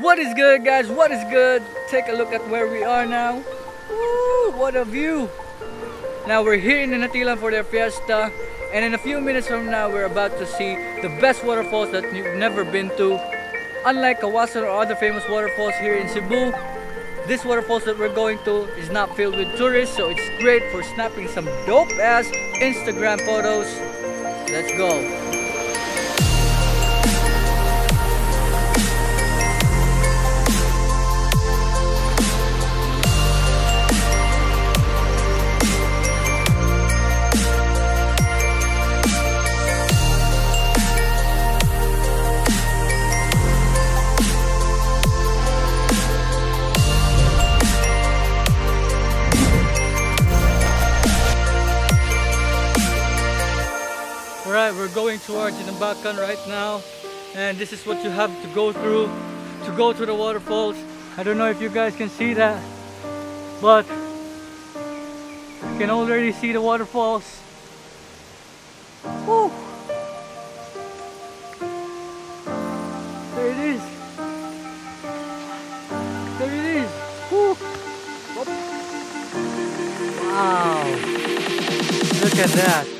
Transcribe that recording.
What is good guys? What is good? Take a look at where we are now. Woo, what a view! Now we're here in Ginatilan for their fiesta and in a few minutes from now we're about to see the best waterfalls that you've never been to. Unlike Kawasan or other famous waterfalls here in Cebu, this waterfalls that we're going to is not filled with tourists so it's great for snapping some dope ass Instagram photos. Let's go! We're going towards Inambakan right now and this is what you have to go through to go to the waterfalls. I don't know if you guys can see that but you can already see the waterfalls. Woo. There it is. There it is. Woo. Wow. Look at that.